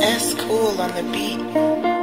That's cool on the beat.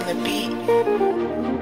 On the beat.